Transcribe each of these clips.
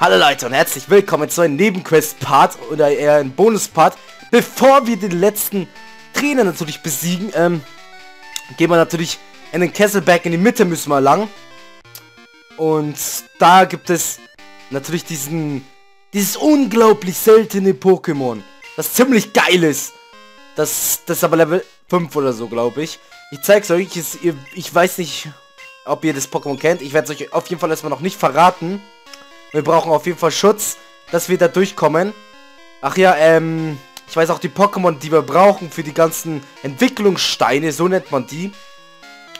Hallo Leute und herzlich willkommen zu einem Nebenquest-Part oder eher ein Bonus-Part. Bevor wir den letzten Trainer natürlich besiegen, ähm, gehen wir natürlich in den Kesselberg in die Mitte müssen wir lang. Und da gibt es natürlich diesen, dieses unglaublich seltene Pokémon, das ziemlich geil ist. Das, das ist aber Level 5 oder so, glaube ich. Ich zeig's euch, ich, ich weiß nicht, ob ihr das Pokémon kennt. Ich werde es euch auf jeden Fall erstmal noch nicht verraten. Wir brauchen auf jeden Fall Schutz, dass wir da durchkommen. Ach ja, ähm, ich weiß auch die Pokémon, die wir brauchen für die ganzen Entwicklungssteine, so nennt man die.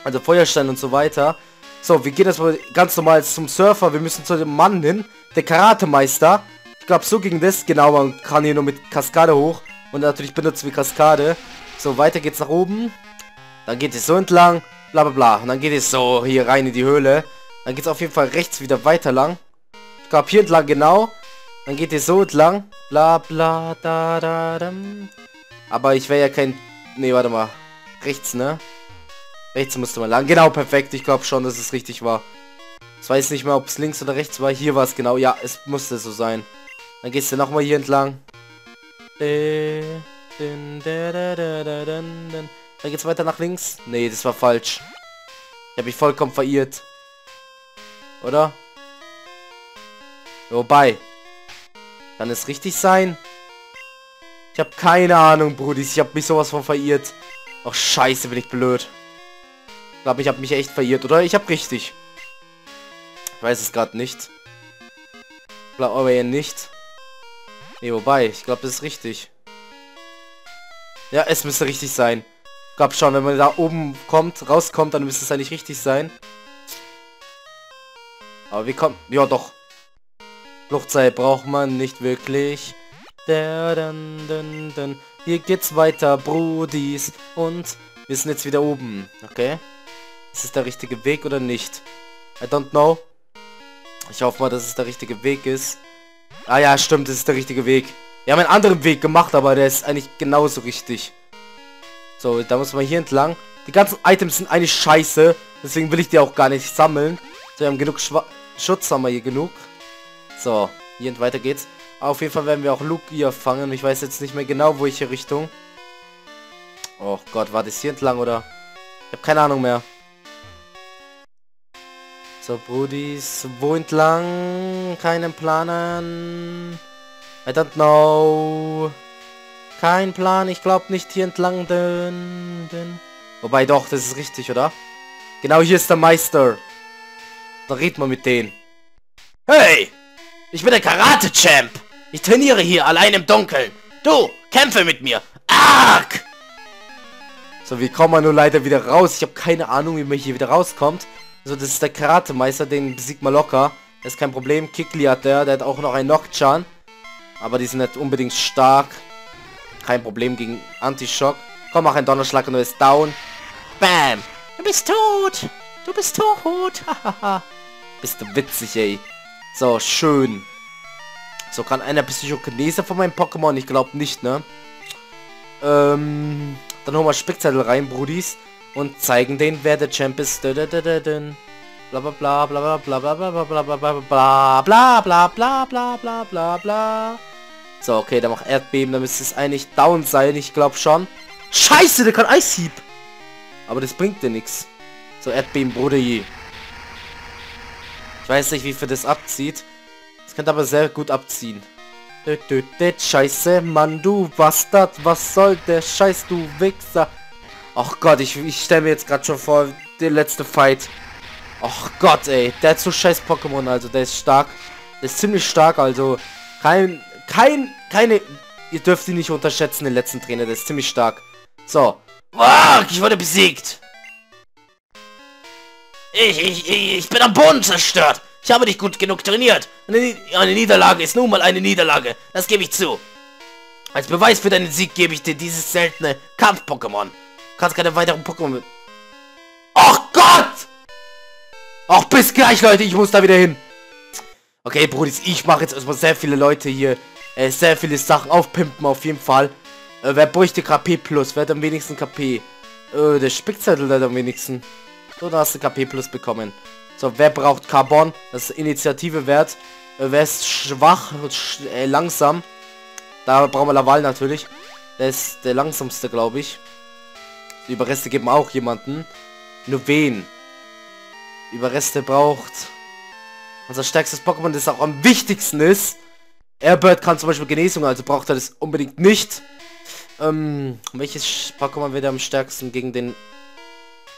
Also Feuerstein und so weiter. So, wir gehen erstmal ganz normal zum Surfer. Wir müssen zu dem Mann hin, der Karatemeister. Ich glaube, so ging das. Genau, man kann hier nur mit Kaskade hoch. Und natürlich benutzen wir Kaskade. So, weiter geht's nach oben. Dann geht es so entlang. Bla bla bla. Und dann geht es so hier rein in die Höhle. Dann geht es auf jeden Fall rechts wieder weiter lang. Glaube hier entlang genau. Dann geht es so entlang. Bla bla da da dam. Aber ich wäre ja kein... Nee, warte mal. Rechts, ne? Rechts musste man lang. Genau, perfekt. Ich glaube schon, dass es richtig war. Ich weiß nicht mehr, ob es links oder rechts war. Hier war es genau. Ja, es musste so sein. Dann gehst du nochmal hier entlang. Dann geht's weiter nach links. Nee, das war falsch. Ich habe mich vollkommen verirrt. Oder? Wobei. Kann es richtig sein? Ich habe keine Ahnung, Brudis. Ich habe mich sowas von verirrt. Ach, scheiße, bin ich blöd. Ich glaube, ich habe mich echt verirrt. Oder ich habe richtig. Ich weiß es gerade nicht. Glaube aber eher nicht. Nee, wobei. Ich glaube, das ist richtig. Ja, es müsste richtig sein. Ich glaube schon, wenn man da oben kommt, rauskommt, dann müsste es eigentlich richtig sein. Aber wie kommt... Ja, doch. Fluchtzeit braucht man nicht wirklich. Hier geht's weiter, Brudis. Und wir sind jetzt wieder oben. Okay? Ist es der richtige Weg oder nicht? I don't know. Ich hoffe mal, dass es der richtige Weg ist. Ah ja, stimmt, das ist der richtige Weg. Wir haben einen anderen Weg gemacht, aber der ist eigentlich genauso richtig. So, da muss man hier entlang. Die ganzen Items sind eigentlich scheiße. Deswegen will ich die auch gar nicht sammeln. So, wir haben genug Schwa Schutz, haben wir hier genug. So, hier weiter geht's. Auf jeden Fall werden wir auch Lugia fangen. Ich weiß jetzt nicht mehr genau, hier Richtung. Oh Gott, war das hier entlang oder? Ich habe keine Ahnung mehr. So, Brudis, wo entlang? Keinen Planen. I don't know. Kein Plan, ich glaube nicht hier entlang. Dün, dün. Wobei doch, das ist richtig, oder? Genau hier ist der Meister. Da redet man mit denen. Hey! Ich bin der Karate-Champ. Ich trainiere hier allein im Dunkeln. Du, kämpfe mit mir. Arg! So, wie kommen wir nur leider wieder raus? Ich habe keine Ahnung, wie man hier wieder rauskommt. So, das ist der Karate-Meister, den besiegt man locker. Das ist kein Problem. Kikli hat der, der hat auch noch einen Nocturne. Aber die sind nicht unbedingt stark. Kein Problem gegen Anti-Schock. Komm, mach einen Donnerschlag und du bist down. Bam! Du bist tot! Du bist tot! bist du witzig, ey. So, schön. So, kann einer Psychokinese von meinem Pokémon? Ich glaube nicht, ne? Ähm, dann holen wir Spickzettel rein, Brudis. Und zeigen denen, wer der Champ ist. Bla bla bla bla bla bla bla bla bla bla bla bla bla bla bla bla bla bla So, okay, der macht Erdbeben, dann müsste es eigentlich down sein, ich glaube schon. Scheiße, der kann Eishieb. Aber das bringt dir nichts. So, Erdbeben, Bruder. Ich weiß nicht, wie viel das abzieht. Das könnte aber sehr gut abziehen. Scheiße, Mann, du Bastard. Was soll der Scheiß, du Wichser? Ach Gott, ich, ich stelle mir jetzt gerade schon vor, der letzte Fight. Ach Gott, ey. Der hat so scheiß Pokémon, also der ist stark. Der ist ziemlich stark, also kein, kein, keine, ihr dürft ihn nicht unterschätzen, den letzten Trainer, der ist ziemlich stark. So. Ich wurde besiegt. Ich, ich, ich bin am Boden zerstört. Ich habe dich gut genug trainiert. Eine, Niederlage ist nun mal eine Niederlage. Das gebe ich zu. Als Beweis für deinen Sieg gebe ich dir dieses seltene Kampf-Pokémon. Kannst keine weiteren Pokémon mit... Oh Gott! Ach, bis gleich, Leute. Ich muss da wieder hin. Okay, Brudis, ich mache jetzt erstmal sehr viele Leute hier. Äh, sehr viele Sachen aufpimpen, auf jeden Fall. Äh, wer bräuchte KP plus? Wer hat am wenigsten KP? Äh, der Spickzettel hat am wenigsten. So, da hast du KP Plus bekommen. So, wer braucht Carbon? Das ist Initiative wert. Äh, wer ist schwach, sch äh, langsam? Da brauchen wir Laval natürlich. Der ist der langsamste, glaube ich. Die Überreste geben auch jemanden. Nur wen? Überreste braucht... Unser stärkstes Pokémon, das auch am wichtigsten ist. Airbird kann zum Beispiel Genesung, also braucht er das unbedingt nicht. Ähm, welches Pokémon wird am stärksten gegen den...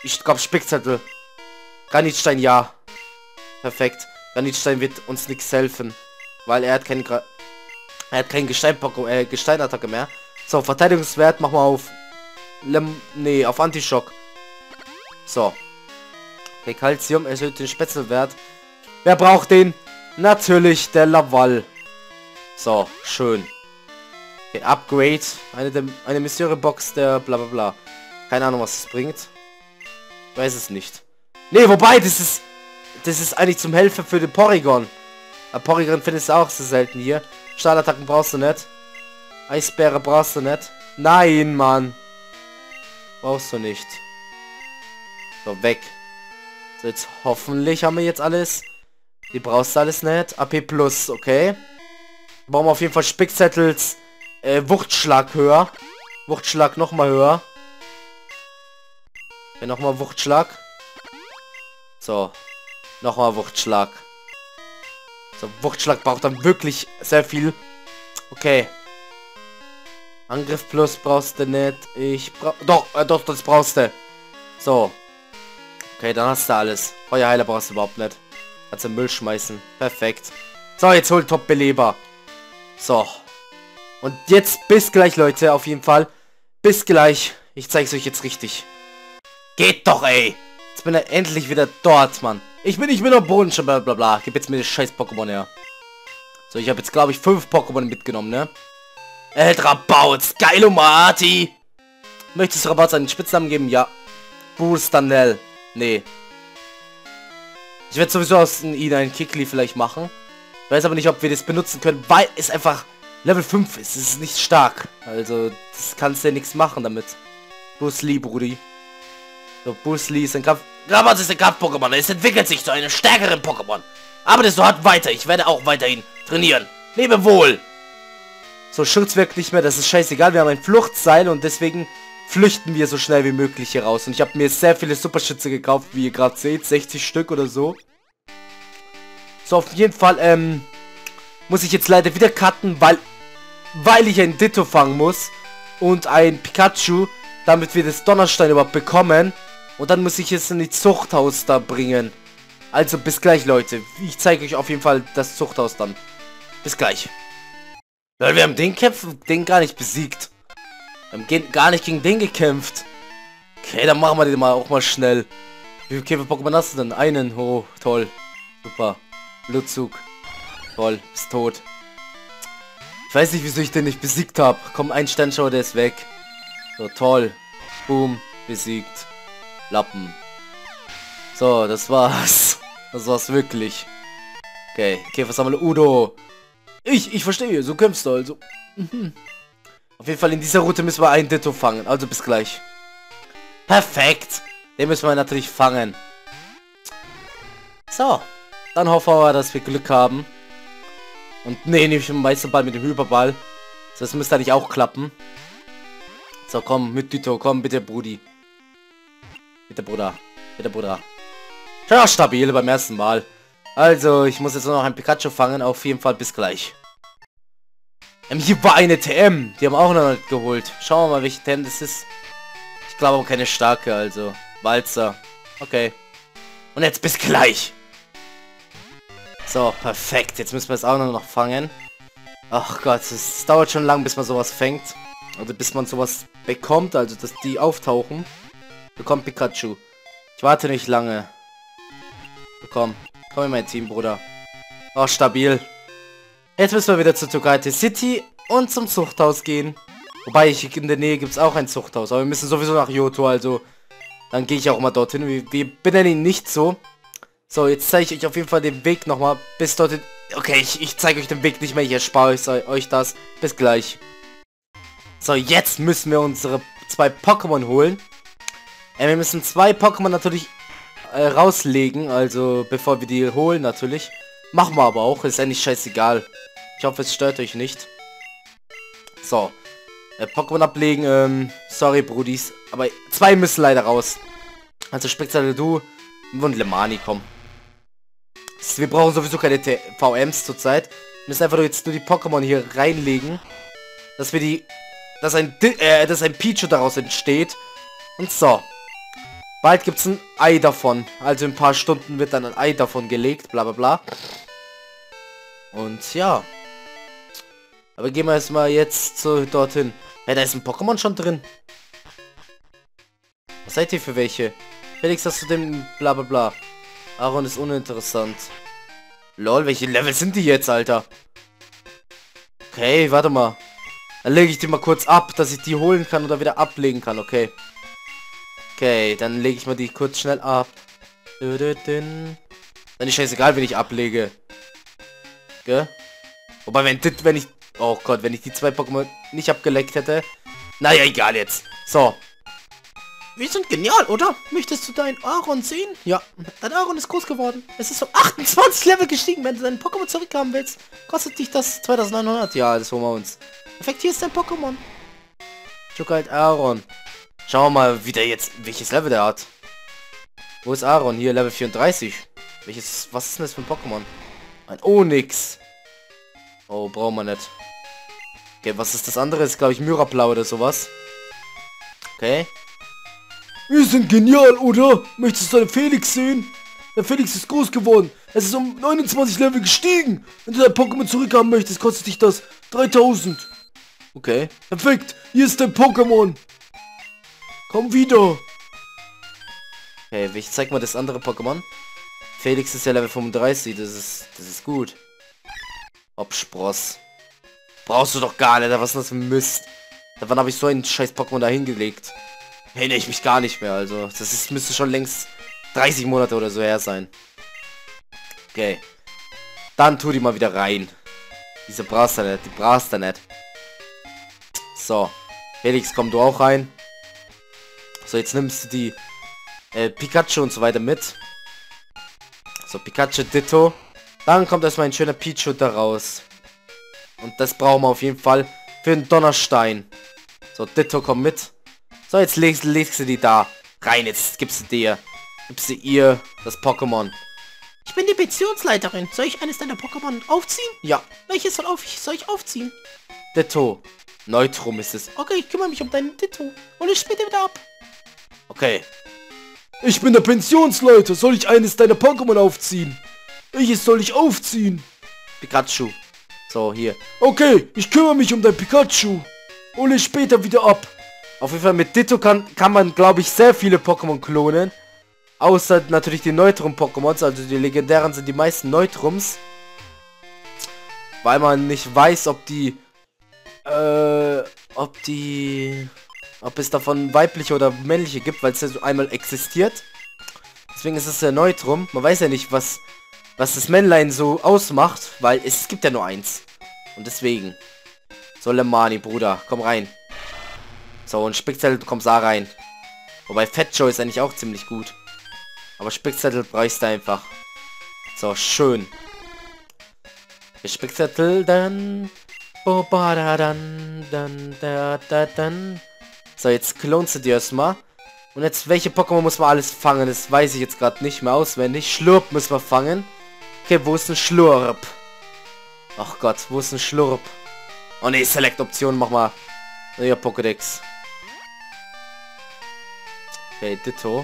Ich glaube Spickzettel. Granitstein, ja. Perfekt. Granitstein wird uns nichts helfen. Weil er hat keinen... Gra er hat keinen Gestein-Pokémon, äh, Gesteinattacke mehr. So, Verteidigungswert machen wir auf... Lem nee, auf Antischock. So. Okay, Calcium erhöht den Spätzelwert. Wer braucht den? Natürlich der Laval. So, schön. Okay, Upgrade. Eine, eine Mysterium-Box der bla bla bla. Keine Ahnung, was es bringt. Weiß es nicht. Nee, wobei, das ist... Das ist eigentlich zum Helfer für den Porygon. Aber Porygon findest du auch so selten hier. Stahlattacken brauchst du nicht. Eisbäre brauchst du nicht. Nein, Mann. Brauchst du nicht. So, weg. So, jetzt hoffentlich haben wir jetzt alles. Die brauchst du alles nicht. AP Plus, okay. Brauchen wir auf jeden Fall Spickzettels äh, Wuchtschlag höher. Wuchtschlag nochmal höher. Ja, nochmal Wuchtschlag. So. Nochmal Wuchtschlag. So, Wuchtschlag braucht dann wirklich sehr viel. Okay. Angriff plus brauchst du nicht. Ich brauch... Doch, äh, doch, das brauchst du. So. Okay, dann hast du alles. Feuerheiler brauchst du überhaupt nicht. Kannst du Müll schmeißen. Perfekt. So, jetzt hol Top-Beleber. So. Und jetzt bis gleich, Leute, auf jeden Fall. Bis gleich. Ich zeige es euch jetzt richtig. Geht doch, ey. Jetzt bin ich endlich wieder dort, Mann. Ich bin nicht mehr Boden, schon bla bla bla. Gib jetzt mir das scheiß Pokémon her. So, ich habe jetzt, glaube ich, fünf Pokémon mitgenommen, ne? Eldrabautz, geilo Marty. Möchtest du Rabaut einen Spitznamen geben? Ja. Boostanell. Nee. Ich werde sowieso aus ihn einen Kickly vielleicht machen. Weiß aber nicht, ob wir das benutzen können, weil es einfach Level 5 ist. Es ist nicht stark. Also, das kannst du ja nichts machen damit. Bruce Lee, Brudi. So, Lee ist ein Kampf... Rabatt ist ein Kampf-Pokémon. Es entwickelt sich zu einem stärkeren Pokémon. Aber das so hat weiter. Ich werde auch weiterhin trainieren. Lebe wohl. So, Schutz wirkt nicht mehr, das ist scheißegal. Wir haben ein Fluchtseil und deswegen flüchten wir so schnell wie möglich hier raus. Und ich habe mir sehr viele Superschütze gekauft, wie ihr gerade seht. 60 Stück oder so. So, auf jeden Fall, ähm, muss ich jetzt leider wieder cutten, weil, weil ich ein Ditto fangen muss. Und ein Pikachu, damit wir das Donnerstein überhaupt bekommen. Und dann muss ich es in die Zuchthaus da bringen. Also, bis gleich, Leute. Ich zeige euch auf jeden Fall das Zuchthaus dann. Bis gleich. Weil wir haben den kämpfen, den gar nicht besiegt. Wir haben gar nicht gegen den gekämpft. Okay, dann machen wir den mal auch mal schnell. Wie viele Pokémon hast du denn? Einen. Oh, toll. Super. Blutzug. Toll, ist tot. Ich weiß nicht, wieso ich den nicht besiegt habe. Komm, ein Sternschauer, der ist weg. So, toll. Boom, besiegt. Lappen. So, das war's. Das war's wirklich. Okay, haben wir? Udo. Ich, ich verstehe, so kämpfst du also. Mhm. Auf jeden Fall in dieser Route müssen wir einen Ditto fangen. Also bis gleich. Perfekt. Den müssen wir natürlich fangen. So. Dann hoffen wir, dass wir Glück haben. Und nee, nehme ich den Meisterball mit dem Hyperball. Das müsste eigentlich auch klappen. So, komm, mit Ditto, komm, bitte, Brudi. Bitte, Bruder. Bitte, Bruder. Ja, stabil beim ersten Mal. Also, ich muss jetzt noch ein Pikachu fangen. Auf jeden Fall bis gleich. Ähm, hier war eine TM. Die haben auch noch nicht geholt. Schauen wir mal, welche TM das ist. Ich glaube keine starke, also. Walzer. Okay. Und jetzt bis gleich. So, perfekt. Jetzt müssen wir es auch noch fangen. Ach Gott, es dauert schon lang, bis man sowas fängt. Also bis man sowas bekommt, also dass die auftauchen. Bekommt Pikachu. Ich warte nicht lange. Komm, komm in mein Team, Bruder. Oh, stabil. Jetzt müssen wir wieder zur Tokate City und zum Zuchthaus gehen. Wobei, ich, in der Nähe gibt es auch ein Zuchthaus. Aber wir müssen sowieso nach Yoto, also dann gehe ich auch mal dorthin. Wir, wir benennen ihn nicht so. So, jetzt zeige ich euch auf jeden Fall den Weg nochmal bis dorthin. Okay, ich, ich zeige euch den Weg nicht mehr. Ich erspare euch, euch das. Bis gleich. So, jetzt müssen wir unsere zwei Pokémon holen. Äh, wir müssen zwei Pokémon natürlich äh, rauslegen. Also, bevor wir die holen natürlich. Machen wir aber auch. Ist eigentlich scheißegal. Ich hoffe, es stört euch nicht. So. Äh, Pokémon ablegen. Ähm, sorry, Brudis. Aber zwei müssen leider raus. Also Spezial du und Lemani kommen. Wir brauchen sowieso keine T VMs zurzeit. Wir müssen einfach jetzt nur die Pokémon hier reinlegen. Dass wir die... Dass ein, äh, dass ein Pichu daraus entsteht. Und so. Bald gibt es ein Ei davon. Also in ein paar Stunden wird dann ein Ei davon gelegt. Bla bla bla. Und ja. Aber gehen wir erstmal jetzt so dorthin. Ja, da ist ein Pokémon schon drin. Was seid ihr für welche? Felix, hast du den bla bla bla. Aaron ist uninteressant. Lol, welche Level sind die jetzt, Alter? Okay, warte mal. Dann lege ich die mal kurz ab, dass ich die holen kann oder wieder ablegen kann, okay. Okay, dann lege ich mal die kurz schnell ab. Dann ist scheißegal, wenn ich ablege. Gell? Wobei, wenn dit, wenn ich... Oh Gott, wenn ich die zwei Pokémon nicht abgeleckt hätte. Naja, egal jetzt. So. Wir sind genial, oder? Möchtest du deinen Aaron sehen? Ja, dein Aaron ist groß geworden. Es ist um 28 Level gestiegen. Wenn du deinen Pokémon zurückhaben willst, kostet dich das 2900. Ja, das holen wir uns. Perfekt, hier ist dein Pokémon. Chukalt Aaron. Schauen wir mal, wie der jetzt, welches Level der hat. Wo ist Aaron? Hier, Level 34. Welches, was ist denn das für ein Pokémon? Ein Onyx. Oh, brauchen wir nicht. Okay, was ist das andere? ist, glaube ich, Myraplau oder sowas. Okay. Wir sind genial, oder? Möchtest du deinen Felix sehen? Der Felix ist groß geworden. Es ist um 29 Level gestiegen. Wenn du dein Pokémon zurückhaben möchtest, kostet dich das 3000. Okay. Perfekt. Hier ist dein Pokémon. Komm wieder. Okay, ich zeig mal das andere Pokémon. Felix ist ja Level 35. Das ist, das ist gut. Obspross. Brauchst du doch gar nicht. Was ist das für Mist? Wann habe ich so einen scheiß Pokémon da hingelegt? Erinnere ich mich gar nicht mehr. Also, das ist, müsste schon längst 30 Monate oder so her sein. Okay. Dann tu die mal wieder rein. Diese nicht. Die nicht. So. Felix, komm du auch rein. So, jetzt nimmst du die äh, Pikachu und so weiter mit. So, Pikachu Ditto. Dann kommt erstmal ein schöner Pichu da raus. Und das brauchen wir auf jeden Fall für den Donnerstein. So, Ditto, komm mit. So, jetzt legst, legst du die da rein. Jetzt gibst du dir, gibst du ihr das Pokémon. Ich bin die Beziehungsleiterin. Soll ich eines deiner Pokémon aufziehen? Ja. Welches soll, auf, soll ich aufziehen? Ditto. Neutrum ist es. Okay, ich kümmere mich um deinen Ditto. Und ich später wieder ab. Okay. Ich bin der Pensionsleiter. Soll ich eines deiner Pokémon aufziehen? Welches soll ich aufziehen? Pikachu. So, hier. Okay, ich kümmere mich um dein Pikachu. Hole später wieder ab. Auf jeden Fall mit Ditto kann, kann man, glaube ich, sehr viele Pokémon klonen. Außer natürlich die Neutrum-Pokémons, also die legendären sind die meisten Neutrums. Weil man nicht weiß, ob die, äh, ob die, ob es davon weibliche oder männliche gibt, weil es ja so einmal existiert. Deswegen ist es der Neutrum. Man weiß ja nicht, was, was das Männlein so ausmacht, weil es gibt ja nur eins. Und deswegen. So, Lemani, Bruder, komm rein. So, und Spickzettel, du kommst da rein. Wobei Fat Joe ist eigentlich auch ziemlich gut. Aber Spickzettel brauchst du einfach. So, schön. Der Spickzettel dann. dann, dann, da, da, dann. So, jetzt klonst du dir erstmal. Und jetzt, welche Pokémon muss man alles fangen? Das weiß ich jetzt gerade nicht mehr auswendig. Schlurp müssen wir fangen. Okay, wo ist ein Schlurp? Ach Gott, wo ist ein Schlurp? Oh ne, Select-Option, mach mal. Ja, Pokédex. Okay, Ditto.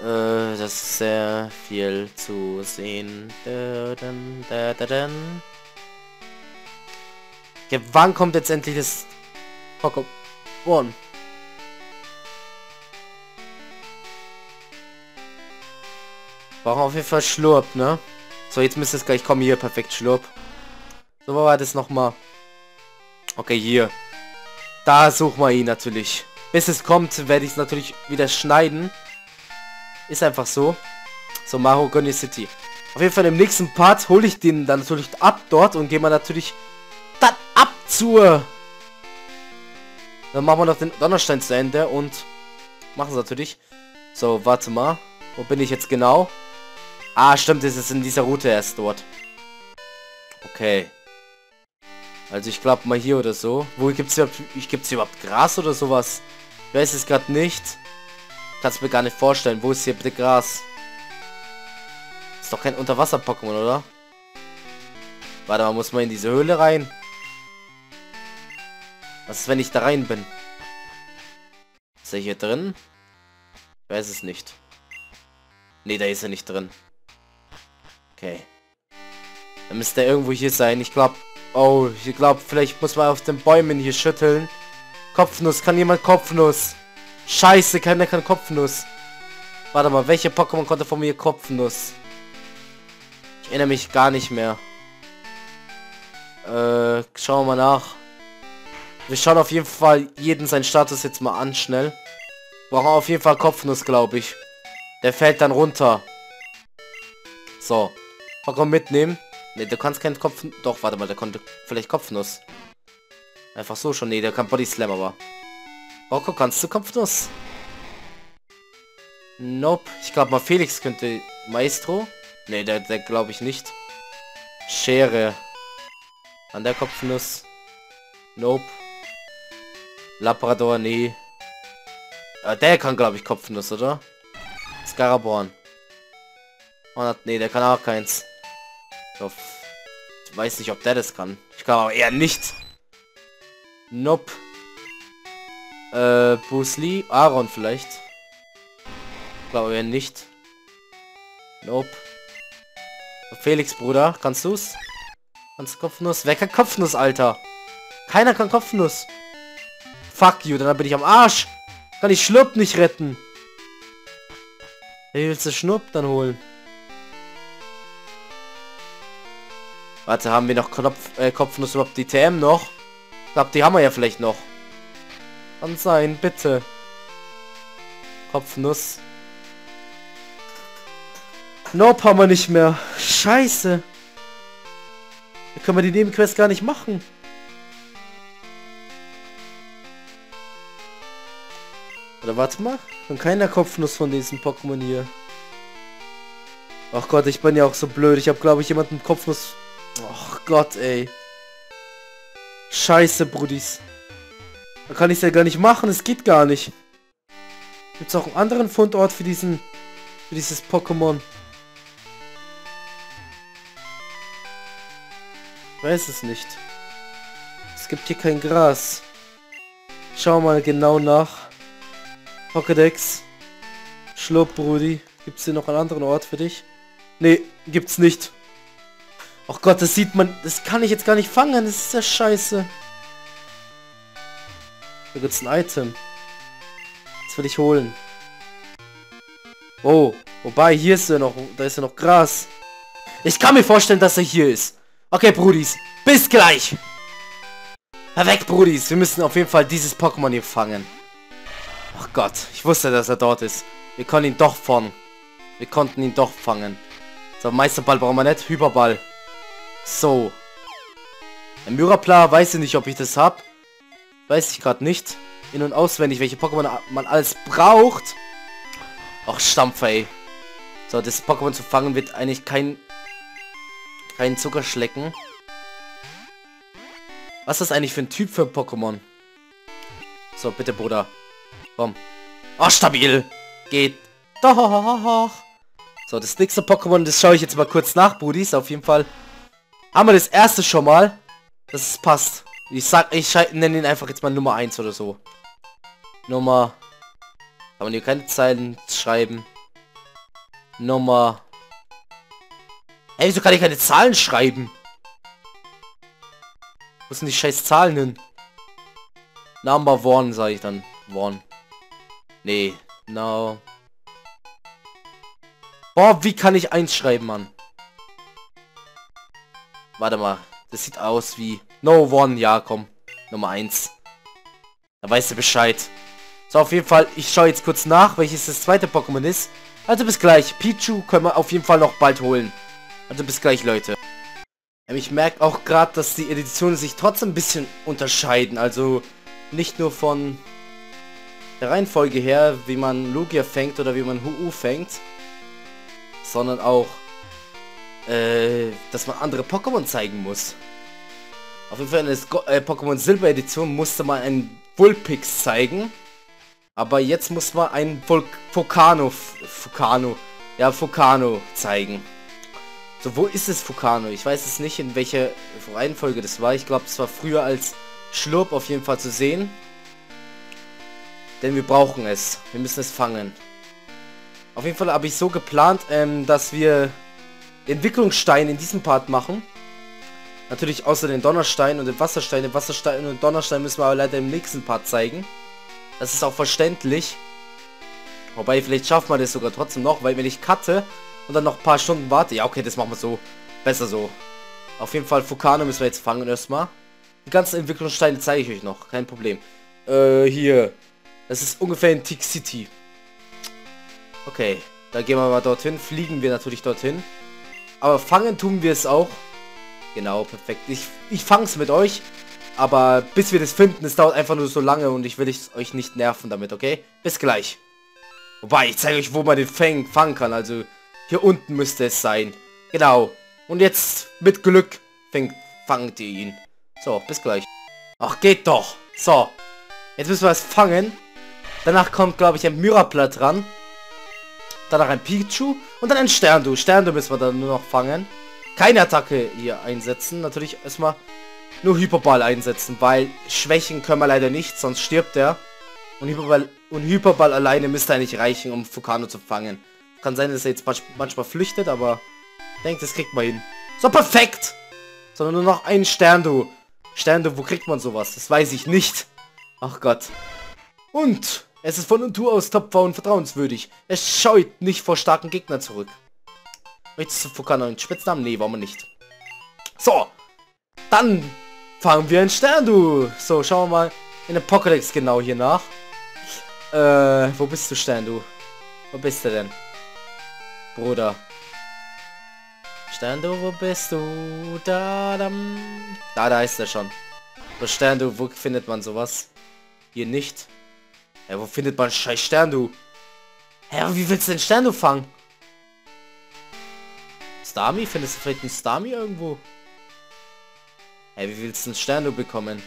Äh, das ist sehr viel zu sehen. Okay, wann kommt jetzt endlich das Pokémon? Brauchen auf jeden Fall Schlurp, ne? So, jetzt müsste es gleich kommen. Hier, perfekt, Schlurp. So, wo war das nochmal? Okay, hier. Da suchen wir ihn natürlich. Bis es kommt, werde ich es natürlich wieder schneiden. Ist einfach so. So, Mahogany City. Auf jeden Fall im nächsten Part hole ich den dann natürlich ab dort und gehe mal natürlich dann ab zur... Dann machen wir noch den Donnerstein zu Ende und machen es natürlich. So, warte mal. Wo bin ich jetzt genau? Ah, stimmt, es ist in dieser Route erst dort. Okay. Also ich glaube mal hier oder so. Wo gibt's überhaupt, gibt's überhaupt Gras oder sowas? Ich weiß es gerade nicht. Kannst mir gar nicht vorstellen. Wo ist hier bitte Gras? Ist doch kein Unterwasser-Pokémon, oder? Warte mal, muss man in diese Höhle rein? Was ist, wenn ich da rein bin? Ist er hier drin? Ich weiß es nicht. Ne, da ist er nicht drin. Okay. Dann müsste er irgendwo hier sein. Ich glaube... Oh, ich glaube, vielleicht muss man auf den Bäumen hier schütteln. Kopfnuss. Kann jemand Kopfnuss? Scheiße, keiner kann Kopfnuss. Warte mal, welche Pokémon konnte von mir Kopfnuss? Ich erinnere mich gar nicht mehr. Äh, schauen wir mal nach. Wir schauen auf jeden Fall jeden seinen Status jetzt mal an, schnell. Brauchen auf jeden Fall Kopfnuss, glaube ich. Der fällt dann runter. So. Pokémon mitnehmen. Ne, du kannst keinen Kopf... Doch, warte mal, der konnte vielleicht Kopfnuss. Einfach so schon. Ne, der kann Body Slam, aber... Rocco, kannst du Kopfnuss? Nope. Ich glaube mal, Felix könnte... Maestro? Ne, der, der glaube ich nicht. Schere. An der Kopfnuss. Nope. Labrador, nee. Ah, der kann, glaube ich, Kopfnuss, oder? Scaraborn. Oh, nee, der kann auch keins. Ich weiß nicht, ob der das kann. Ich glaube aber eher nicht. Nope. Äh, Bruce. Aaron vielleicht. Ich glaube eher nicht. Nope. Felix, Bruder, kannst du's? Kannst du Kopfnuss? Wer kann Kopfnuss, Alter? Keiner kann Kopfnuss. Fuck you, dann bin ich am Arsch. Kann ich Schlurp nicht retten. Wie willst du Schnurp dann holen? Warte, haben wir noch Knopf, äh, Kopfnuss überhaupt die TM noch? Ich glaube, die haben wir ja vielleicht noch. Kann sein, bitte. Kopfnuss. Nope, haben wir nicht mehr. Scheiße. Da können wir die Nebenquest gar nicht machen. Oder warte mal. Von keiner Kopfnuss von diesen Pokémon hier. Ach Gott, ich bin ja auch so blöd. Ich habe, glaube ich, jemanden Kopfnuss Ach Gott, ey. Scheiße, Brudis. Da kann ich es ja gar nicht machen. Es geht gar nicht. Gibt es auch einen anderen Fundort für diesen... Für dieses Pokémon? Ich weiß es nicht. Es gibt hier kein Gras. Schau mal genau nach. Pokédex. Schlupp, Brudi. Gibt es hier noch einen anderen Ort für dich? Nee, gibt's nicht. Oh Gott, das sieht man... Das kann ich jetzt gar nicht fangen. Das ist ja scheiße. Da gibt's ein Item. Das will ich holen. Oh, wobei, hier ist ja noch... Da ist ja noch Gras. Ich kann mir vorstellen, dass er hier ist. Okay, Brudis. Bis gleich. Weg, Brudis. Wir müssen auf jeden Fall dieses Pokémon hier fangen. Ach Gott, ich wusste, dass er dort ist. Wir konnten ihn doch fangen. Wir konnten ihn doch fangen. So, Meisterball brauchen wir nicht. Hyperball. So. Ein Myrapla, weiß ich nicht, ob ich das hab. Weiß ich gerade nicht. In- und auswendig, welche Pokémon man alles braucht. Ach, Stampfer, ey. So, das Pokémon zu fangen wird eigentlich kein... Kein Zuckerschlecken. Was ist eigentlich für ein Typ für Pokémon? So, bitte, Bruder. Komm. Oh, stabil. Geht. Doch. So, das nächste Pokémon, das schaue ich jetzt mal kurz nach, Budis. Auf jeden Fall haben wir das erste schon mal. Das passt. Ich sag, ich nenne ihn einfach jetzt mal Nummer 1 oder so. Nummer. Kann man hier keine Zeilen schreiben. Nummer. Ey, wieso kann ich keine Zahlen schreiben? Wo sind die scheiß Zahlen hin? Number one, sage ich dann. One. Nee. No. Boah, wie kann ich eins schreiben, Mann? Warte mal. Das sieht aus wie... No One, ja, komm. Nummer 1. Da weißt du Bescheid. So, auf jeden Fall, ich schaue jetzt kurz nach, welches das zweite Pokémon ist. Also bis gleich. Pichu können wir auf jeden Fall noch bald holen. Also bis gleich, Leute. Ich merke auch gerade, dass die Editionen sich trotzdem ein bisschen unterscheiden. Also nicht nur von der Reihenfolge her, wie man Lugia fängt oder wie man Hu fängt, sondern auch äh, dass man andere Pokémon zeigen muss. Auf jeden Fall in der äh, Pokémon Silber Edition musste man einen Vulpix zeigen. Aber jetzt muss man einen Vul Focano, Focano, ja, Focano zeigen. So, wo ist es Focano? Ich weiß es nicht, in welcher Reihenfolge das war. Ich glaube, es war früher als Schlurp auf jeden Fall zu sehen. Denn wir brauchen es. Wir müssen es fangen. Auf jeden Fall habe ich so geplant, ähm, dass wir Entwicklungsstein in diesem Part machen. Natürlich außer den Donnerstein und den Wasserstein. Den Wasserstein und den Donnerstein müssen wir aber leider im nächsten Part zeigen. Das ist auch verständlich. Wobei, vielleicht schafft man das sogar trotzdem noch, weil wenn ich cutte und dann noch ein paar Stunden warte... Ja, okay, das machen wir so. Besser so. Auf jeden Fall, Fukano müssen wir jetzt fangen erstmal. Die ganzen Entwicklungssteine zeige ich euch noch. Kein Problem. Äh, hier. Das ist ungefähr in Tick City. Okay, da gehen wir mal dorthin. Fliegen wir natürlich dorthin. Aber fangen tun wir es auch. Genau, perfekt. Ich, ich fange es mit euch. Aber bis wir das finden, es dauert einfach nur so lange und ich will euch nicht nerven damit, okay? Bis gleich. Wobei, ich zeige euch, wo man den Fang fangen kann. Also, hier unten müsste es sein. Genau. Und jetzt, mit Glück, fängt, fangt ihr ihn. So, bis gleich. Ach, geht doch. So. Jetzt müssen wir es fangen. Danach kommt, glaube ich, ein Myraplat ran. Danach ein Pikachu. Und dann ein Sterndu. Sterndu müssen wir dann nur noch fangen. Keine Attacke hier einsetzen. Natürlich erstmal nur Hyperball einsetzen, weil Schwächen können wir leider nicht, sonst stirbt er. Und Hyperball, und Hyperball alleine müsste eigentlich reichen, um Fukano zu fangen. Kann sein, dass er jetzt manchmal flüchtet, aber ich denke, das kriegt man hin. So, perfekt! Sondern nur noch ein Sterndu. Sterndu, wo kriegt man sowas? Das weiß ich nicht. Ach Gott. Und es ist von Natur aus tapfer und vertrauenswürdig. Es scheut nicht vor starken Gegnern zurück. Möchtest du Fukano einen Spitznamen? Nee, warum nicht. So, dann fangen wir ein Stern, du. So, schauen wir mal in der Pokédex genau hier nach. Äh, wo bist du, Stern, du? Wo bist du denn? Bruder. Stern, du, wo bist du? Da, da, da, da ist er schon. So, Stern, du, wo findet man sowas? Hier nicht. Ja, wo findet man scheiß Stern, du? Hä, wie willst du den Stern, du fangen? Starmie? Findest du vielleicht einen Starmie irgendwo? Hey, wie willst du einen Stern du bekommen?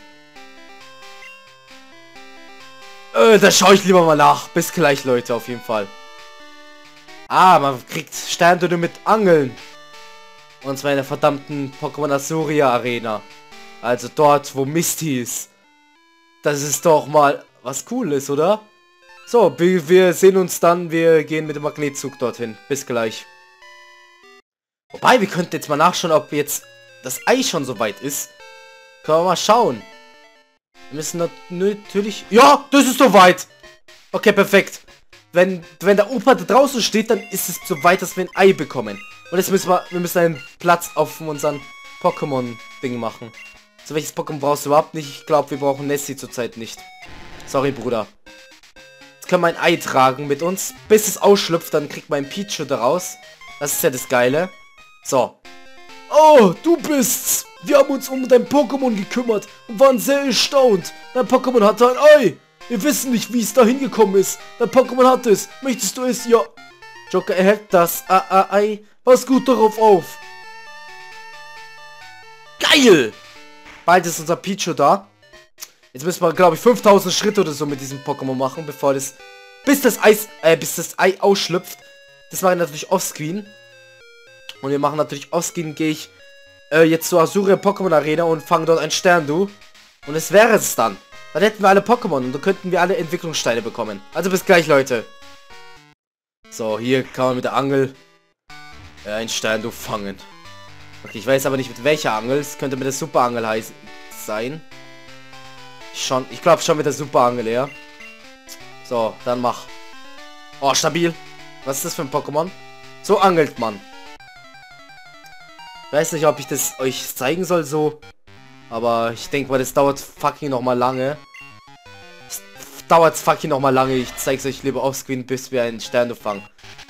Äh, da schaue ich lieber mal nach. Bis gleich, Leute, auf jeden Fall. Ah, man kriegt Sterndünne mit Angeln. Und zwar in der verdammten Pokémon Azuria Arena. Also dort, wo Misty ist. Das ist doch mal was Cooles, oder? So, wir sehen uns dann. Wir gehen mit dem Magnetzug dorthin. Bis gleich. Wobei, wir könnten jetzt mal nachschauen, ob jetzt das Ei schon so weit ist. Können wir mal schauen. Wir müssen natürlich... Ja, das ist soweit. Okay, perfekt. Wenn, wenn der Opa da draußen steht, dann ist es so weit, dass wir ein Ei bekommen. Und jetzt müssen wir, wir müssen einen Platz auf unseren Pokémon-Ding machen. So, welches Pokémon brauchst du überhaupt nicht? Ich glaube, wir brauchen Nessie zurzeit nicht. Sorry, Bruder. Jetzt können wir ein Ei tragen mit uns. Bis es ausschlüpft, dann kriegt man ein Pichu daraus. Das ist ja das Geile. So. Oh, du bist's. Wir haben uns um dein Pokémon gekümmert und waren sehr erstaunt. Dein Pokémon hatte ein Ei. Wir wissen nicht, wie es da hingekommen ist. Dein Pokémon hat es. Möchtest du es? Ja. Joker erhält das Ei. Pass gut darauf auf. Geil. Bald ist unser Pichu da. Jetzt müssen wir, glaube ich, 5000 Schritte oder so mit diesem Pokémon machen, bevor das... Bis das Eis, äh, bis das Ei ausschlüpft. Das mache ich natürlich offscreen. Und wir machen natürlich offscreen, gehe ich äh, jetzt zur Azuria Pokémon Arena und fangen dort ein Stern, du. Und es wäre es dann. Dann hätten wir alle Pokémon und dann könnten wir alle Entwicklungssteine bekommen. Also bis gleich, Leute. So, hier kann man mit der Angel äh, ein Stern du fangen. Okay, ich weiß aber nicht mit welcher Angel. Es könnte mit der Superangel heiß sein. Schon, ich glaube schon mit der Superangel, ja. So, dann mach. Oh, stabil. Was ist das für ein Pokémon? So angelt man. Weiß nicht, ob ich das euch zeigen soll so. Aber ich denke mal, das dauert fucking noch mal lange. Das dauert fucking noch mal lange. Ich zeige es euch lieber offscreen, bis wir einen Stern fangen.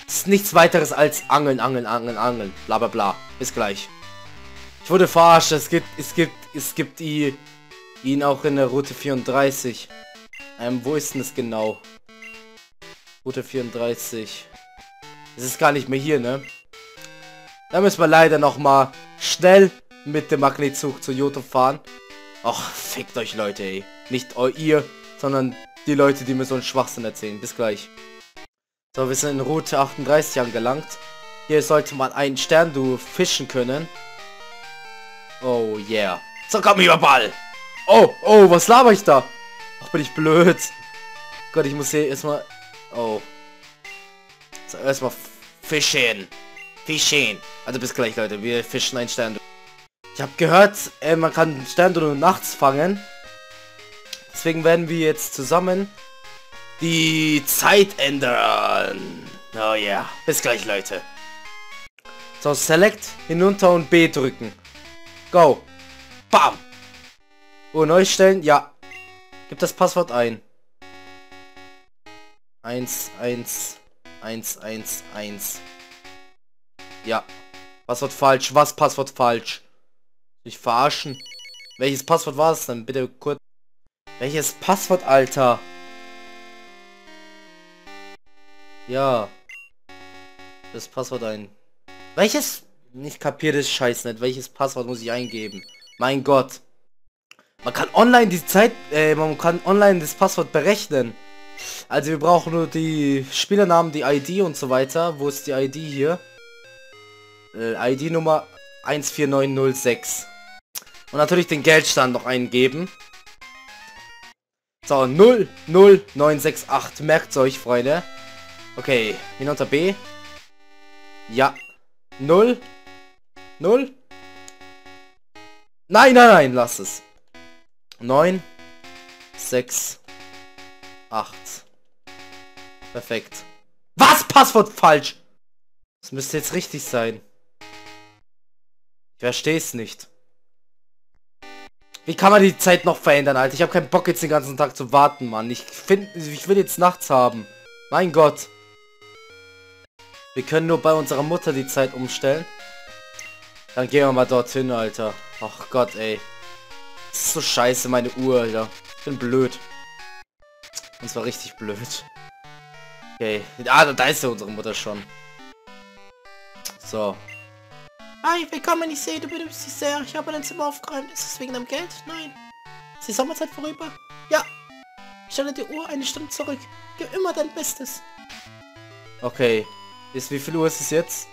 Das ist nichts weiteres als Angeln, Angeln, Angeln, Angeln. Bla bla bla. Bis gleich. Ich wurde verarscht. Es gibt, es gibt, es gibt die, ihn auch in der Route 34. Ähm, wo ist denn das genau? Route 34. Es ist gar nicht mehr hier, ne? Da müssen wir leider noch mal schnell mit dem Magnetzug zu Joto fahren. Ach, fickt euch Leute, ey. Nicht ihr, sondern die Leute, die mir so einen Schwachsinn erzählen. Bis gleich. So, wir sind in Route 38 angelangt. Hier sollte man einen Stern du fischen können. Oh yeah. So komm über Ball. Oh, oh, was laber ich da? Ach, bin ich blöd. Gott, ich muss hier erstmal... Oh. So, erstmal fischen. Fischen. Also bis gleich, Leute. Wir fischen einen Stern. Ich habe gehört, äh, man kann Stern nur nachts fangen. Deswegen werden wir jetzt zusammen die Zeit ändern. Oh ja. Yeah. Bis gleich, Leute. So, Select, hinunter und B drücken. Go. Bam. Oh, neu stellen? Ja. Gib das Passwort ein. 1, 1, 1, 1, 1. Ja. Passwort falsch. Was Passwort falsch? Ich verarschen. Welches Passwort war es dann? Bitte kurz. Welches Passwort, Alter? Ja. Das Passwort ein. Welches? Ich kapiere das Scheiß nicht. Welches Passwort muss ich eingeben? Mein Gott. Man kann online die Zeit, äh, man kann online das Passwort berechnen. Also wir brauchen nur die Spielernamen, die ID und so weiter. Wo ist die ID hier? Äh, ID Nummer 14906. Und natürlich den Geldstand noch eingeben. So, 00968. Merkt euch, Freunde. Okay, hinunter B. Ja. 0. 0. Nein, nein, nein, lass es. 9. 6. 8. Perfekt. Was? Passwort falsch. Das müsste jetzt richtig sein. Ich verstehe es nicht. Wie kann man die Zeit noch verändern, Alter? Ich habe keinen Bock jetzt den ganzen Tag zu warten, Mann. Ich finde, ich will jetzt nachts haben. Mein Gott. Wir können nur bei unserer Mutter die Zeit umstellen. Dann gehen wir mal dorthin, Alter. Ach Gott, ey. Das ist so scheiße, meine Uhr, Alter. Ich bin blöd. Und zwar richtig blöd. Okay. Ah, da ist ja unsere Mutter schon. So. Hi, willkommen, ich sehe, du benutzt dich sehr. Ich habe dein Zimmer aufgeräumt. Ist es wegen deinem Geld? Nein. Ist die Sommerzeit vorüber? Ja. Ich stelle die Uhr eine Stunde zurück. Gib immer dein Bestes. Okay. Ist, wie viel Uhr ist es jetzt?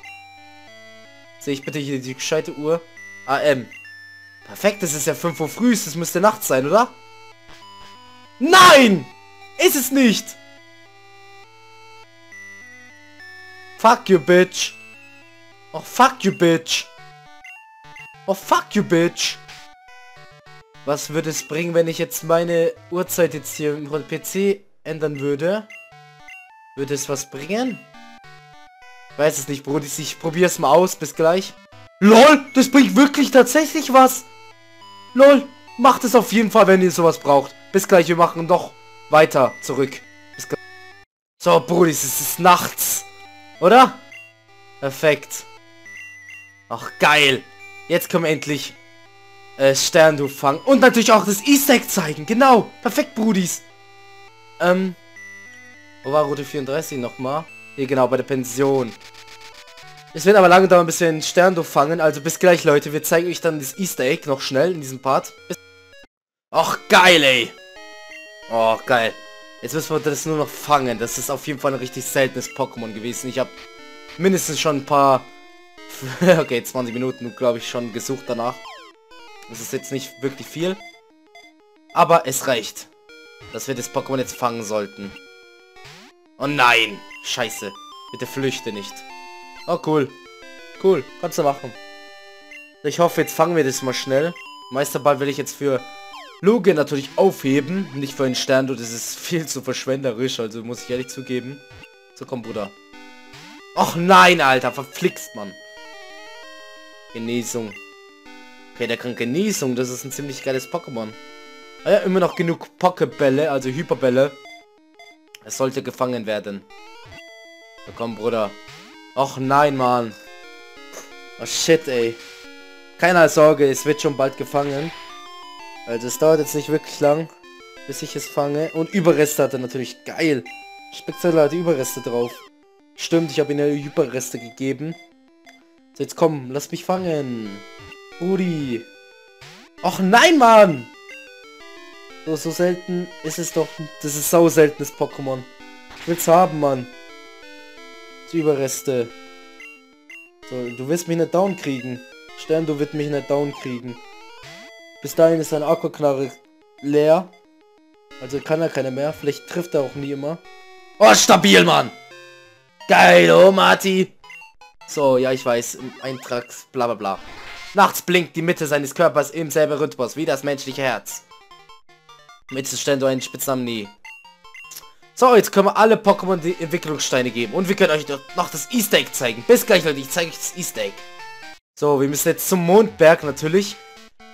Sehe ich bitte hier die gescheite Uhr? AM. Perfekt, das ist ja 5 Uhr früh. Das müsste nachts sein, oder? Nein! Ist es nicht! Fuck you, bitch. Oh, fuck you, bitch. Oh, fuck you, bitch. Was würde es bringen, wenn ich jetzt meine Uhrzeit jetzt hier im PC ändern würde? Würde es was bringen? Weiß es nicht, Brudi. Ich probiere es mal aus. Bis gleich. LOL, das bringt wirklich tatsächlich was. LOL, macht es auf jeden Fall, wenn ihr sowas braucht. Bis gleich, wir machen doch weiter zurück. Bis gleich. So, Brudi, es ist nachts. Oder? Perfekt. Ach, geil. Jetzt können wir endlich äh, Sterndu fangen. Und natürlich auch das Easter Egg zeigen. Genau. Perfekt, Brudis. Ähm. Wo war Route 34 nochmal? Hier genau, bei der Pension. Es wird aber lange dauern, bis wir einen Sterndu fangen. Also bis gleich, Leute. Wir zeigen euch dann das Easter Egg noch schnell in diesem Part. Ach, geil, ey. Oh, geil. Jetzt müssen wir das nur noch fangen. Das ist auf jeden Fall ein richtig seltenes Pokémon gewesen. Ich habe mindestens schon ein paar okay, 20 Minuten, glaube ich, schon gesucht danach. Das ist jetzt nicht wirklich viel. Aber es reicht. Dass wir das Pokémon jetzt fangen sollten. Oh nein! Scheiße. Bitte flüchte nicht. Oh, cool. Cool. Kannst du machen. Ich hoffe, jetzt fangen wir das mal schnell. Meisterball will ich jetzt für Luge natürlich aufheben. Nicht für einen Stern, das ist viel zu verschwenderisch. Also muss ich ehrlich zugeben. So, komm, Bruder. Och nein, Alter. Verflixt, Mann. Genesung. Okay, der kann Genesung. Das ist ein ziemlich geiles Pokémon. Ah ja, immer noch genug Pokebälle, also Hyperbälle. Es sollte gefangen werden. Na komm, Bruder. Och nein, Mann. Oh shit, ey. Keine Sorge, es wird schon bald gefangen. Also es dauert jetzt nicht wirklich lang, bis ich es fange. Und Überreste hat er natürlich. Geil. Speziell hat Überreste drauf. Stimmt, ich habe ihm Überreste gegeben. So, jetzt komm, lass mich fangen. Rudi. Och nein, Mann! So, so selten ist es doch. Das ist sau seltenes Pokémon. Ich will's haben, Mann. Die Überreste. So, du wirst mich nicht down kriegen. Stern, du wirst mich nicht down kriegen. Bis dahin ist sein Aquaknarre leer. Also kann er keine mehr. Vielleicht trifft er auch nie immer. Oh, stabil, Mann! Geil, oh, Marty! So, ja, ich weiß. Eintrags, bla bla bla. Nachts blinkt die Mitte seines Körpers im selben Rhythmus wie das menschliche Herz. Mit Stendo einen Spitznamen nie. So, jetzt können wir alle Pokémon die Entwicklungssteine geben. Und wir können euch noch das Easter Egg zeigen. Bis gleich, Leute. Ich zeige euch das Easter Egg. So, wir müssen jetzt zum Mondberg natürlich.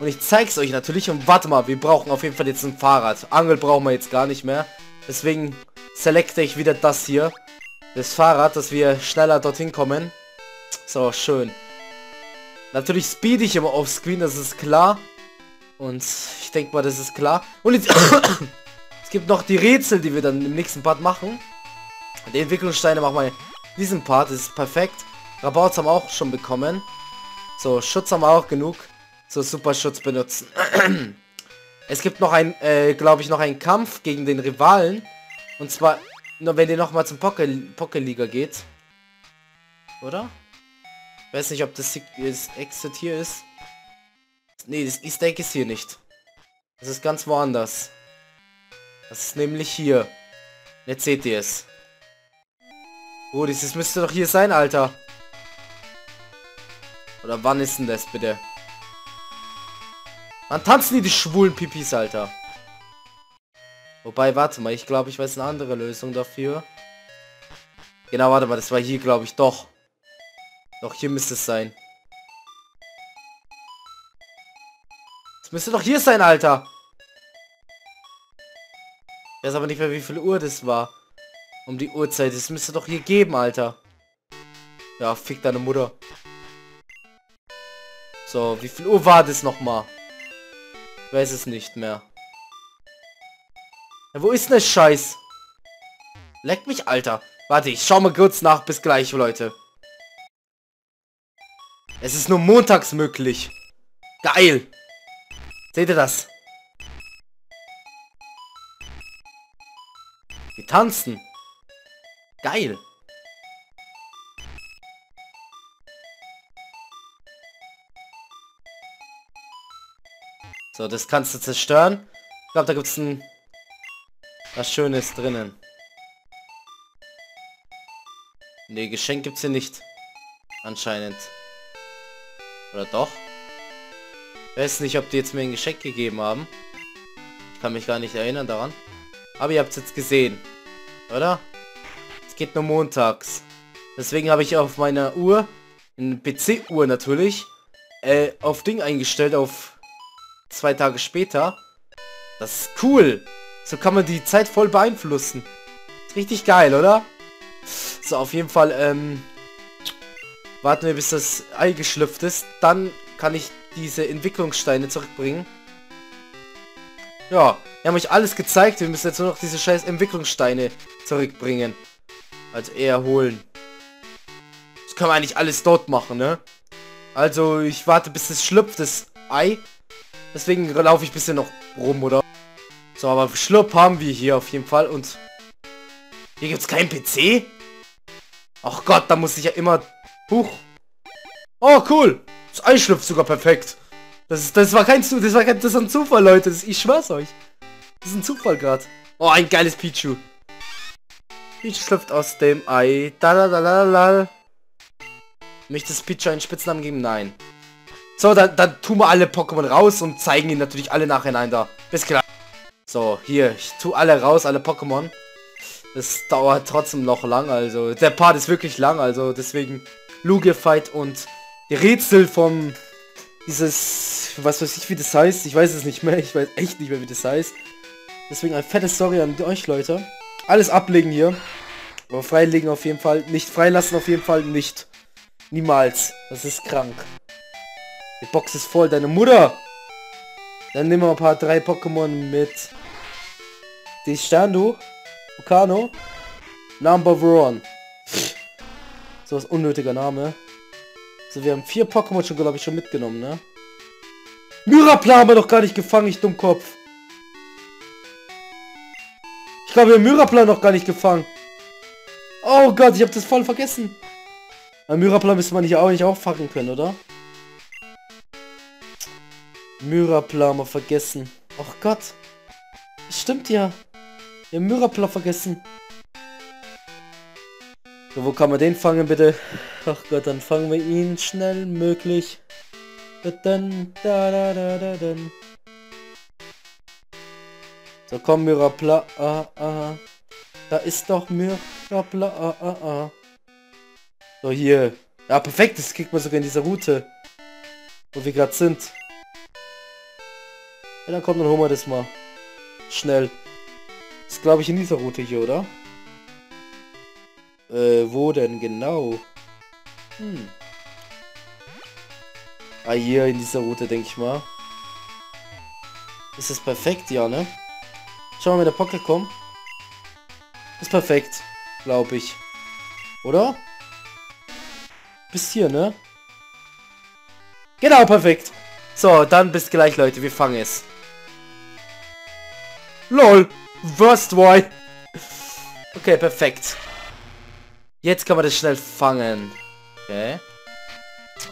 Und ich zeige es euch natürlich. Und warte mal, wir brauchen auf jeden Fall jetzt ein Fahrrad. Angel brauchen wir jetzt gar nicht mehr. Deswegen selecte ich wieder das hier. Das Fahrrad, dass wir schneller dorthin kommen. So, schön. Natürlich speed ich immer auf Screen, das ist klar. Und ich denke mal, das ist klar. Und jetzt gibt noch die Rätsel, die wir dann im nächsten Part machen. Die Entwicklungssteine machen wir in diesem Part, das ist perfekt. Rabauts haben wir auch schon bekommen. So, Schutz haben wir auch genug. So, super Schutz benutzen. es gibt noch ein, äh, glaube ich, noch einen Kampf gegen den Rivalen. Und zwar, nur wenn ihr nochmal zum Poké-Liga geht. Oder? Weiß nicht, ob das Exit hier ist. Nee, das Easter Egg ist hier nicht. Das ist ganz woanders. Das ist nämlich hier. Jetzt seht ihr es. Oh, dieses müsste doch hier sein, Alter. Oder wann ist denn das, bitte? Wann tanzen die die schwulen Pipis, Alter? Wobei, warte mal, ich glaube, ich weiß eine andere Lösung dafür. Genau, warte mal, das war hier, glaube ich, doch. Doch, hier müsste es sein. Es müsste doch hier sein, Alter. Ich weiß aber nicht mehr, wie viel Uhr das war. Um die Uhrzeit. Es müsste doch hier geben, Alter. Ja, fick deine Mutter. So, wie viel Uhr war das nochmal? Ich weiß es nicht mehr. Ja, wo ist denn das Scheiß? Leck mich, Alter. Warte, ich schau mal kurz nach. Bis gleich, Leute. Es ist nur montags möglich. Geil. Seht ihr das? Tanzen. Geil. So, das kannst du zerstören. Ich glaube, da gibt es ein was Schönes drinnen. Ne, Geschenk gibt's hier nicht. Anscheinend. Oder doch? Ich weiß nicht, ob die jetzt mir ein Geschenk gegeben haben. Ich kann mich gar nicht erinnern daran. Aber ihr habt es jetzt gesehen. Oder? Es geht nur montags. Deswegen habe ich auf meiner Uhr, in PC-Uhr natürlich, äh, auf Ding eingestellt, auf zwei Tage später. Das ist cool. So kann man die Zeit voll beeinflussen. Ist richtig geil, oder? So, auf jeden Fall, ähm, Warten wir, bis das Ei geschlüpft ist. Dann kann ich diese Entwicklungssteine zurückbringen. Ja, wir haben euch alles gezeigt. Wir müssen jetzt nur noch diese scheiß Entwicklungssteine zurückbringen. Also eher holen. Das können wir eigentlich alles dort machen, ne? Also ich warte bis es schlüpft, das Ei. Deswegen laufe ich bisschen noch rum, oder? So, aber Schlupf haben wir hier auf jeden Fall. Und hier gibt es keinen PC? Ach Gott, da muss ich ja immer Huch. Oh, cool. Das Ei schlüpft sogar perfekt. Das, das war kein das war kein, das ist ein Zufall, Leute. Das, ich schwör's euch. Das ist ein Zufall gerade. Oh, ein geiles Pichu. Pichu schlüpft aus dem Ei. Da da da da da. Möchtest Pichu einen Spitznamen geben? Nein. So, dann, dann tun wir alle Pokémon raus und zeigen ihn natürlich alle nacheinander. Bis gleich. So, hier. Ich tue alle raus, alle Pokémon. Das dauert trotzdem noch lang, also der Part ist wirklich lang, also deswegen Lugia-Fight und die Rätsel vom dieses, was weiß ich, wie das heißt. Ich weiß es nicht mehr. Ich weiß echt nicht mehr, wie das heißt. Deswegen eine fette Story an euch, Leute. Alles ablegen hier. Aber freilegen auf jeden Fall. Nicht freilassen auf jeden Fall nicht. Niemals. Das ist krank. Die Box ist voll. Deine Mutter. Dann nehmen wir ein paar drei Pokémon mit. Die Sternu. Vulcano. Number One. So was unnötiger Name. So, wir haben vier Pokémon schon, glaube ich, schon mitgenommen, ne? Myrapla haben wir doch gar nicht gefangen, ich Dummkopf. Ich glaube, wir haben Myrapla noch gar nicht gefangen. Oh Gott, ich habe das voll vergessen. Aber Myrapla müsste man nicht auch nicht auch fangen können, oder? Myrapla mal vergessen. Oh Gott. Stimmt ja. Wir haben Myrapla vergessen. So, wo kann man den fangen, bitte? Ach Gott, dann fangen wir ihn schnell möglich. So, komm, Myrapla. Ah, ah. Da ist doch Myrapla. Ah, ah, ah. So, hier. Ja, perfekt. Das kriegt man sogar in dieser Route. Wo wir gerade sind. Ja, dann kommt, dann holen wir das mal. Schnell. Das glaube ich, in dieser Route hier, oder? Äh, wo denn genau? Hm. Ah, hier in dieser Route, denke ich mal. Ist das perfekt? Ja, ne? Schauen wir, wenn der Pocket kommt. Ist perfekt, glaube ich. Oder? Bis hier, ne? Genau, perfekt. So, dann bis gleich, Leute. Wir fangen es. LOL. Worst why. Okay, perfekt. Jetzt kann man das schnell fangen. Okay.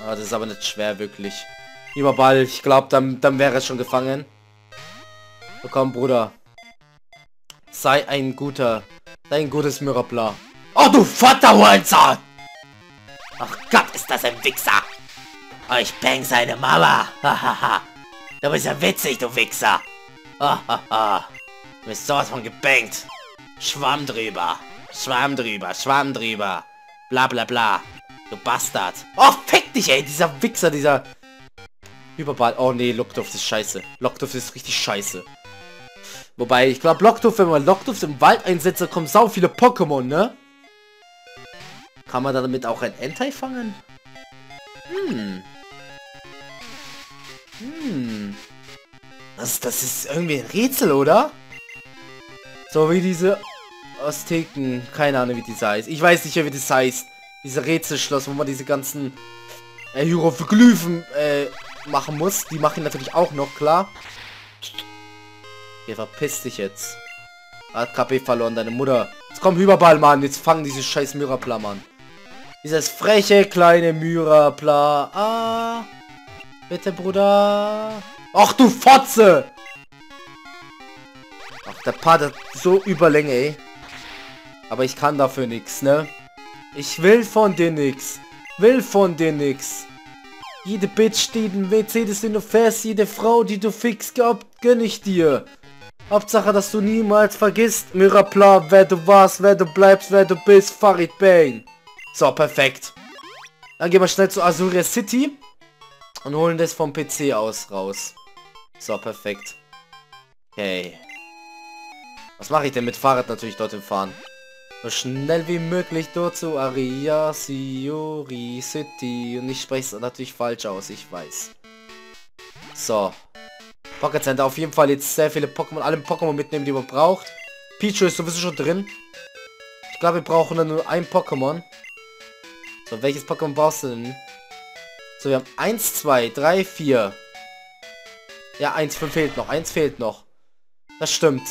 Oh, das ist aber nicht schwer, wirklich. Lieber Ball, ich glaube, dann, dann wäre es schon gefangen. So, komm, Bruder. Sei ein guter, sei ein gutes Mirabla. Oh, du Vaterhunzer! Ach Gott, ist das ein Wichser! Oh, ich bang seine Mama! Hahaha! du bist ja witzig, du Wichser! Hahaha! du bist sowas von gebankt! Schwamm drüber! Schwamm drüber, Schwamm drüber. Bla bla bla. Du Bastard. Oh, fick dich, ey. Dieser Wichser, dieser... Überball. Oh nee, Lockduft ist scheiße. Lockduft ist richtig scheiße. Wobei, ich glaube, Lockduft, wenn man Lockduft im Wald einsetzt, dann kommen sau viele Pokémon, ne? Kann man damit auch ein Entei fangen? Hm. Hm. Das, das ist irgendwie ein Rätsel, oder? So wie diese Azteken, keine Ahnung wie das heißt. Ich weiß nicht, wie das heißt. Diese Rätselschloss, wo man diese ganzen äh, Hieroglyphen äh, machen muss. Die mache ich natürlich auch noch, klar. Hier, verpiss dich jetzt. Hat KP verloren, deine Mutter. Jetzt komm Hyperball, Mann. Jetzt fangen diese scheiß Myrapla, Mann. Dieses freche kleine Myrapla. Ah. Bitte, Bruder. Ach, du Fotze! Ach, der Part hat so Überlänge, ey. Aber ich kann dafür nichts, ne? Ich will von dir nichts. Will von dir nichts. Jede Bitch, die den Mercedes, den du fährst, jede Frau, die du fix gehabt, gönn ich dir. Hauptsache, dass du niemals vergisst, Mirapla, wer du warst, wer du bleibst, wer du bist, Farid Bane. So, perfekt. Dann gehen wir schnell zu Azuria City und holen das vom PC aus raus. So, perfekt. Okay. Was mache ich denn mit Fahrrad natürlich dorthin fahren? So schnell wie möglich dort zu Aria Siori City. Und ich spreche es natürlich falsch aus, ich weiß. So. Pocket Center auf jeden Fall jetzt sehr viele Pokémon, alle Pokémon mitnehmen, die man braucht. Pichu ist sowieso schon drin. Ich glaube, wir brauchen dann nur ein Pokémon. So, welches Pokémon brauchst du denn? So, wir haben 1, 2, 3, 4. Ja, eins fehlt noch. Eins fehlt noch. Das stimmt.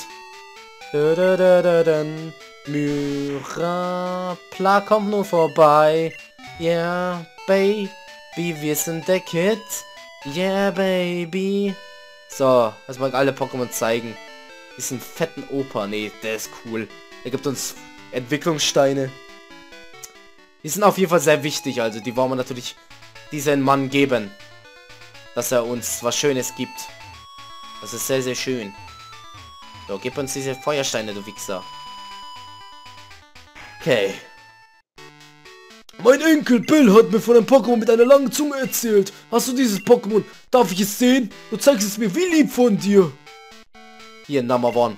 Da, da, dann. Myrapla kommt nur vorbei. Yeah, baby, wir sind der Kid. Yeah, baby. So, lass mal alle Pokémon zeigen. Diesen fetten Opa. Nee, der ist cool. Er gibt uns Entwicklungssteine. Die sind auf jeden Fall sehr wichtig. Also, die wollen wir natürlich diesen Mann geben. Dass er uns was Schönes gibt. Das ist sehr, sehr schön. So, gib uns diese Feuersteine, du Wichser. Okay. Mein Enkel Bill hat mir von einem Pokémon mit einer langen Zunge erzählt. Hast du dieses Pokémon? Darf ich es sehen? Du zeigst es mir wie lieb von dir. Hier, Number One.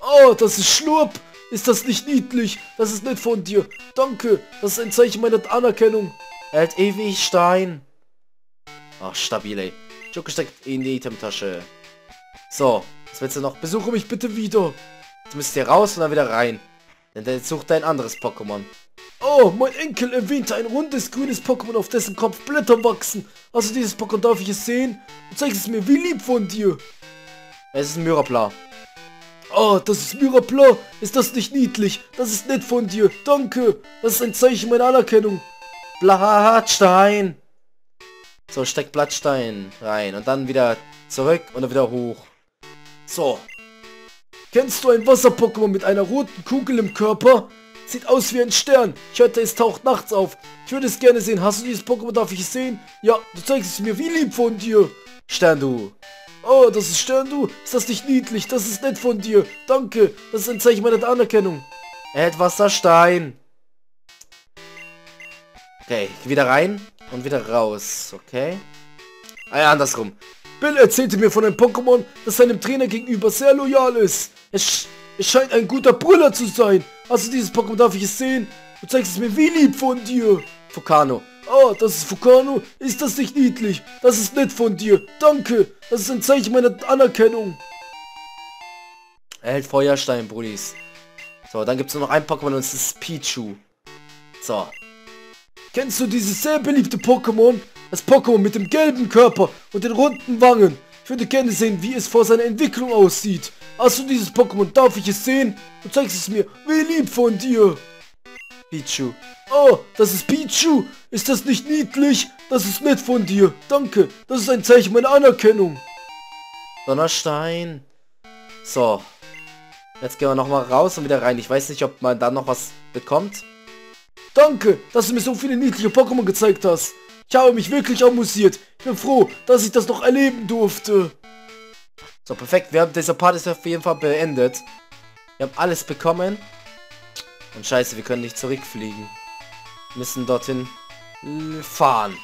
Oh, das ist Schlurp. Ist das nicht niedlich? Das ist nett von dir. Danke. Das ist ein Zeichen meiner Anerkennung. Er hat ewig Stein. Ach, stabil, ey. Joker steckt in die Itemtasche. So, was willst du noch? Besuche mich bitte wieder. Jetzt müsst ihr raus und dann wieder rein. Denn der sucht ein anderes Pokémon. Oh, mein Enkel erwähnte ein rundes grünes Pokémon, auf dessen Kopf Blätter wachsen. Also dieses Pokémon darf ich es sehen? Du zeigst es mir wie lieb von dir. Es ist ein Mirapla. Oh, das ist Mirapla. Ist das nicht niedlich? Das ist nett von dir. Danke. Das ist ein Zeichen meiner Anerkennung. Blattstein. So, steck Blattstein rein. Und dann wieder zurück und dann wieder hoch. So. Kennst du ein Wasser-Pokémon mit einer roten Kugel im Körper? Sieht aus wie ein Stern. Ich hörte, es taucht nachts auf. Ich würde es gerne sehen. Hast du dieses Pokémon? Darf ich es sehen? Ja, du zeigst es mir. Wie lieb von dir. Stern, du. Oh, das ist Stern, du. Ist das nicht niedlich? Das ist nett von dir. Danke. Das ist ein Zeichen meiner Anerkennung. Er hat Wasserstein. Okay, wieder rein und wieder raus. Okay. Ah ja, andersrum. Bill erzählte mir von einem Pokémon, das seinem Trainer gegenüber sehr loyal ist. Es, es scheint ein guter Brüller zu sein. Also dieses Pokémon darf ich es sehen? Du zeigst es mir wie lieb von dir. Fukano. Oh, das ist Fukano. Ist das nicht niedlich? Das ist nett von dir. Danke. Das ist ein Zeichen meiner Anerkennung. Er hält Feuerstein, Brudis. So, dann gibt es noch ein Pokémon und es ist Pichu. So. Kennst du dieses sehr beliebte Pokémon? Das Pokémon mit dem gelben Körper und den runden Wangen. Ich würde gerne sehen, wie es vor seiner Entwicklung aussieht. Hast du dieses Pokémon? Darf ich es sehen? Du zeigst es mir. Wie lieb von dir. Pichu. Oh, das ist Pichu. Ist das nicht niedlich? Das ist nett von dir. Danke. Das ist ein Zeichen meiner Anerkennung. Donnerstein. So. Jetzt gehen wir nochmal raus und wieder rein. Ich weiß nicht, ob man da noch was bekommt. Danke, dass du mir so viele niedliche Pokémon gezeigt hast. Ich habe mich wirklich amüsiert. Ich bin froh, dass ich das noch erleben durfte. So, perfekt. Wir haben dieser Part ist auf jeden Fall beendet. Wir haben alles bekommen. Und scheiße, wir können nicht zurückfliegen. Wir müssen dorthin fahren.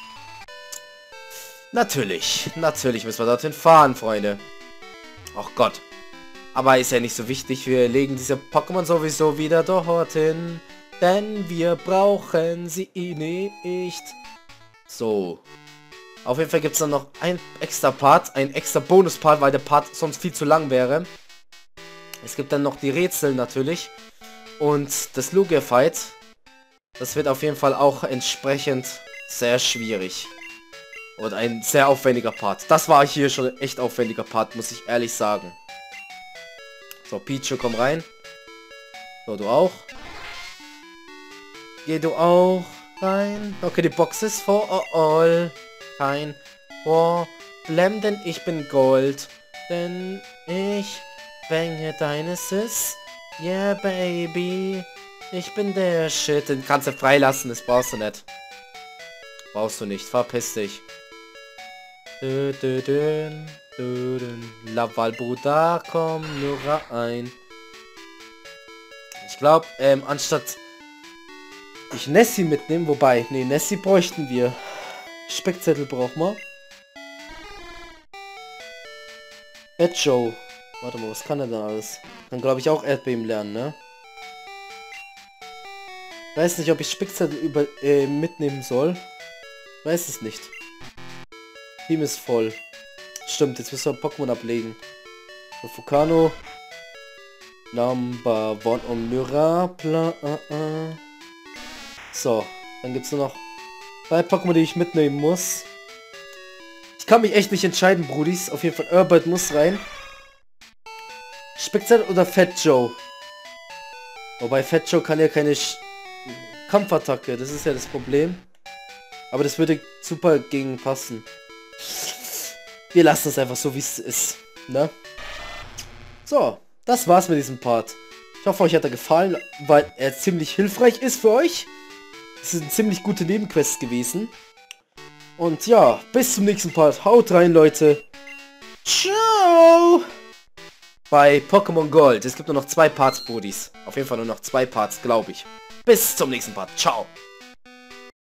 Natürlich. Natürlich müssen wir dorthin fahren, Freunde. Ach Gott. Aber ist ja nicht so wichtig. Wir legen diese Pokémon sowieso wieder dorthin. Denn wir brauchen sie nicht. So. Auf jeden Fall gibt es dann noch ein extra Part, ein extra Bonus-Part, weil der Part sonst viel zu lang wäre. Es gibt dann noch die Rätsel natürlich. Und das Lugia-Fight. Das wird auf jeden Fall auch entsprechend sehr schwierig. Und ein sehr aufwendiger Part. Das war hier schon ein echt aufwendiger Part, muss ich ehrlich sagen. So, Pichu, komm rein. So, du auch. Geh du auch rein. Okay, die Box ist for all. Kein Problem, denn ich bin Gold. Denn ich bänge deine Sis. Yeah, baby. Ich bin der Shit. Den kannst du freilassen, das brauchst du nicht. Brauchst du nicht. Verpiss dich. Dö, dö, dö, dö, dö. Laval Bruder, komm nur rein. Ich glaube, ähm, anstatt ich Nessie mitnehmen, wobei, nee, Nessie bräuchten wir. Speckzettel brauchen wir. Ed Joe. Warte mal, was kann er denn alles? Kann glaube ich auch Erdbeben lernen, ne? Weiß nicht, ob ich Spickzettel über, äh, mitnehmen soll. Weiß es nicht. Team ist voll. Stimmt, jetzt müssen wir Pokémon ablegen. Fukano. Number one Omnira. Uh, uh. So, dann gibt es nur noch zwei Pokémon, die ich mitnehmen muss. Ich kann mich echt nicht entscheiden, Brudis. Auf jeden Fall, Urbert muss rein. Speckzeit oder Fat Joe? Wobei Fat Joe kann ja keine Sch Kampfattacke, das ist ja das Problem. Aber das würde super gegen passen. Wir lassen es einfach so, wie es ist. Ne? So, das war's mit diesem Part. Ich hoffe, euch hat er gefallen, weil er ziemlich hilfreich ist für euch. Sind ziemlich gute Nebenquests gewesen. Und ja, bis zum nächsten Part. Haut rein, Leute. Ciao. Bei Pokémon Gold. Es gibt nur noch zwei Parts, Brudis. Auf jeden Fall nur noch zwei Parts, glaube ich. Bis zum nächsten Part. Ciao.